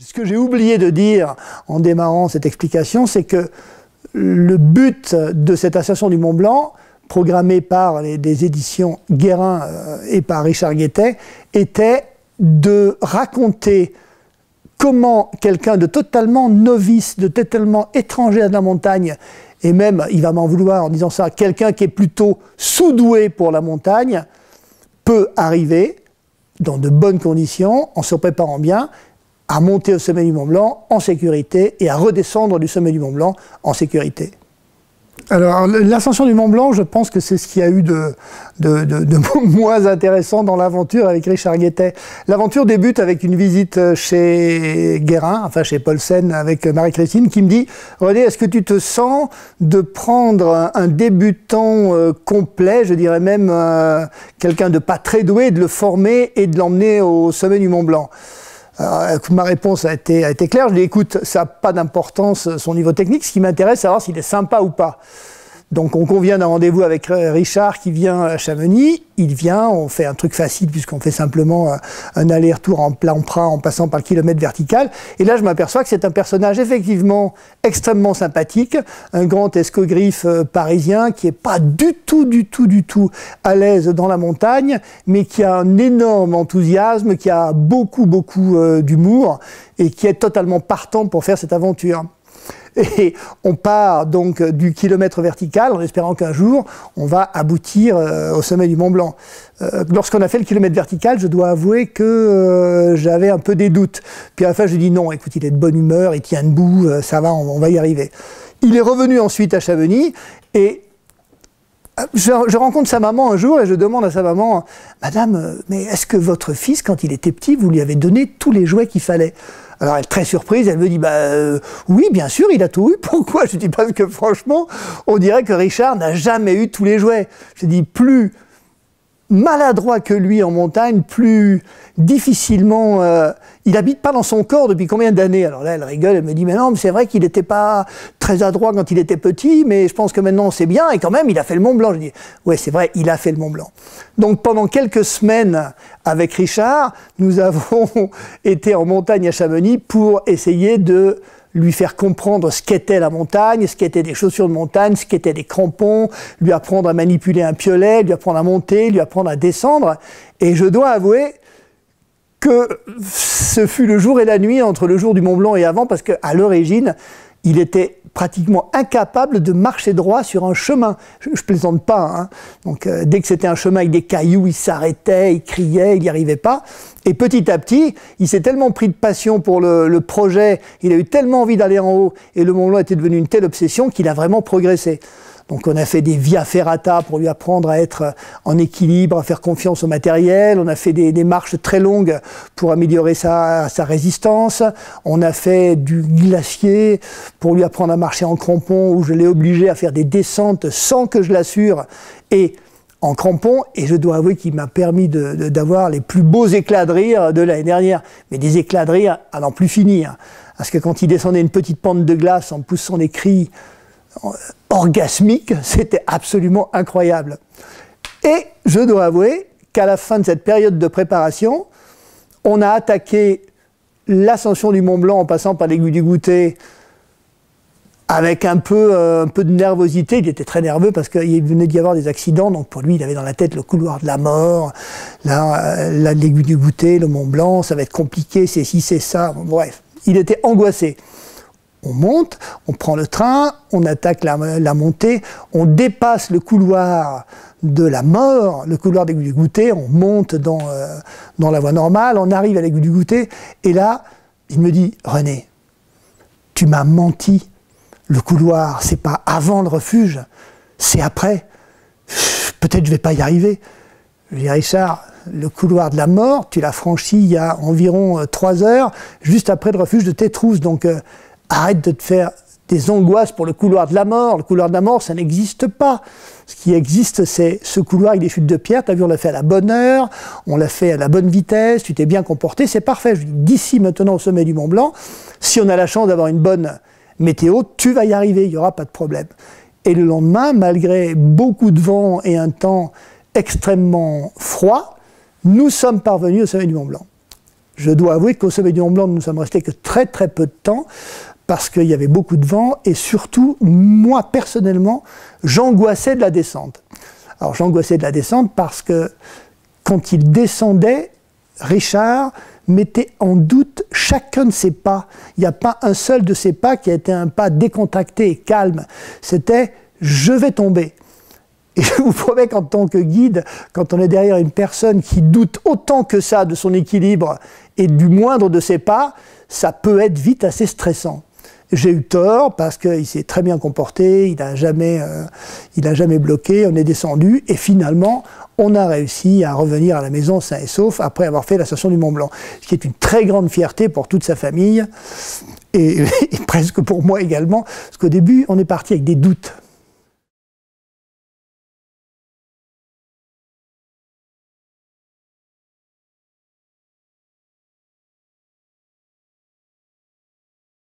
Ce que j'ai oublié de dire en démarrant cette explication, c'est que le but de cette ascension du Mont Blanc, programmée par des éditions Guérin euh, et par Richard Guettet, était de raconter comment quelqu'un de totalement novice, de totalement étranger à la montagne, et même, il va m'en vouloir en disant ça, quelqu'un qui est plutôt sous-doué pour la montagne, peut arriver dans de bonnes conditions, en se préparant bien, à monter au sommet du Mont Blanc en sécurité et à redescendre du sommet du Mont Blanc en sécurité. Alors, l'ascension du Mont Blanc, je pense que c'est ce qu'il y a eu de, moins intéressant dans l'aventure avec Richard Guettet. L'aventure débute avec une visite chez Guérin, enfin chez Paulsen, avec Marie-Christine, qui me dit René, est-ce que tu te sens de prendre un, débutant euh, complet, je dirais même euh, quelqu'un de pas très doué, de le former et de l'emmener au sommet du Mont Blanc? Alors, ma réponse a été, claire. Je lui ai écoute, ça n'a pas d'importance son niveau technique. Ce qui m'intéresse, c'est savoir s'il est sympa ou pas. Donc on convient d'un rendez-vous avec Richard qui vient à Chamonix. Il vient, on fait un truc facile puisqu'on fait simplement un aller-retour en plan prat en passant par le kilomètre vertical. Et là je m'aperçois que c'est un personnage effectivement extrêmement sympathique, un grand escogriffe euh, parisien qui est pas du tout, du tout, du tout à l'aise dans la montagne, mais qui a un énorme enthousiasme, qui a beaucoup, beaucoup euh, d'humour et qui est totalement partant pour faire cette aventure. Et on part donc du kilomètre vertical en espérant qu'un jour, on va aboutir euh, au sommet du Mont Blanc. Euh, lorsqu'on a fait le kilomètre vertical, je dois avouer que euh, j'avais un peu des doutes. Puis à la fin, je dis non, écoute, il est de bonne humeur, il tient debout, ça va, on, va y arriver. Il est revenu ensuite à Chamonix et je, je, rencontre sa maman un jour et je demande à sa maman, Madame, mais est-ce que votre fils, quand il était petit, vous lui avez donné tous les jouets qu'il fallait? Alors elle est très surprise, elle me dit bah euh, oui bien sûr il a tout eu. Pourquoi? Je dis parce que franchement on dirait que Richard n'a jamais eu tous les jouets. Je dis plus maladroit que lui en montagne, plus difficilement. Euh, il habite pas dans son corps depuis combien d'années? Alors là, elle rigole, elle me dit mais non, c'est vrai qu'il n'était pas très adroit quand il était petit, mais je pense que maintenant c'est bien et quand même il a fait le Mont Blanc. Je dis ouais, c'est vrai, il a fait le Mont Blanc. Donc pendant quelques semaines avec Richard, nous avons été en montagne à Chamonix pour essayer de lui faire comprendre ce qu'était la montagne, ce qu'étaient des chaussures de montagne, ce qu'étaient des crampons, lui apprendre à manipuler un piolet, lui apprendre à monter, lui apprendre à descendre. Et je dois avouer que ce fut le jour et la nuit entre le jour du Mont Blanc et avant, parce qu'à l'origine, il était pratiquement incapable de marcher droit sur un chemin. Je, plaisante pas. Hein. Euh, dès que c'était un chemin avec des cailloux, il s'arrêtait, il criait, il n'y arrivait pas. Et petit à petit, il s'est tellement pris de passion pour le, le projet, il a eu tellement envie d'aller en haut, et le Mont Blanc était devenu une telle obsession qu'il a vraiment progressé. Donc on a fait des via ferrata pour lui apprendre à être en équilibre, à faire confiance au matériel. On a fait des, marches très longues pour améliorer sa, résistance. On a fait du glacier pour lui apprendre à marcher en crampon où je l'ai obligé à faire des descentes sans que je l'assure et en crampon et je dois avouer qu'il m'a permis d'avoir les plus beaux éclats de rire de l'année dernière, mais des éclats de rire à n'en plus finir. Parce que quand il descendait une petite pente de glace en poussant des cris orgasmique, c'était absolument incroyable. Et je dois avouer qu'à la fin de cette période de préparation, on a attaqué l'ascension du Mont Blanc en passant par l'aiguille du goûter avec un peu, euh, un peu de nervosité. Il était très nerveux parce qu'il venait d'y avoir des accidents. Donc pour lui, il avait dans la tête le couloir de la mort, euh, l'aiguille du goûter, le Mont Blanc, ça va être compliqué, c'est ci, c'est ça. bref, il était angoissé on monte, on prend le train, on attaque la, montée, on dépasse le couloir de la mort, le couloir des du goûter, on monte dans, euh, dans la voie normale, on arrive à l'aiguille du goûter, et là, il me dit, René, tu m'as menti, le couloir, c'est pas avant le refuge, c'est après, peut-être je vais pas y arriver. Je dis, Richard, le couloir de la mort, tu l'as franchi il y a environ euh, trois heures, juste après le refuge de Tétrousse, donc... Euh, arrête de te faire des angoisses pour le couloir de la mort. Le couloir de la mort, ça n'existe pas. Ce qui existe, c'est ce couloir avec des chutes de pierre. Tu as vu, on l'a fait à la bonne heure, on l'a fait à la bonne vitesse, tu t'es bien comporté, c'est parfait. D'ici maintenant au sommet du Mont Blanc, si on a la chance d'avoir une bonne météo, tu vas y arriver, il n'y aura pas de problème. Et le lendemain, malgré beaucoup de vent et un temps extrêmement froid, nous sommes parvenus au sommet du Mont Blanc. Je dois avouer qu'au sommet du Mont Blanc, nous sommes restés que très très peu de temps parce qu'il y avait beaucoup de vent et surtout, moi personnellement, j'angoissais de la descente. Alors j'angoissais de la descente parce que quand il descendait, Richard mettait en doute chacun de ses pas. Il n'y a pas un seul de ses pas qui a été un pas décontracté et calme. C'était je vais tomber. Et je vous promets qu'en tant que guide, quand on est derrière une personne qui doute autant que ça de son équilibre et du moindre de ses pas, ça peut être vite assez stressant. J'ai eu tort parce qu'il s'est très bien comporté, il n'a jamais, euh, jamais bloqué, on est descendu et finalement on a réussi à revenir à la maison sain et sauf après avoir fait l'ascension du Mont Blanc, ce qui est une très grande fierté pour toute sa famille et, et presque pour moi également, parce qu'au début on est parti avec des doutes.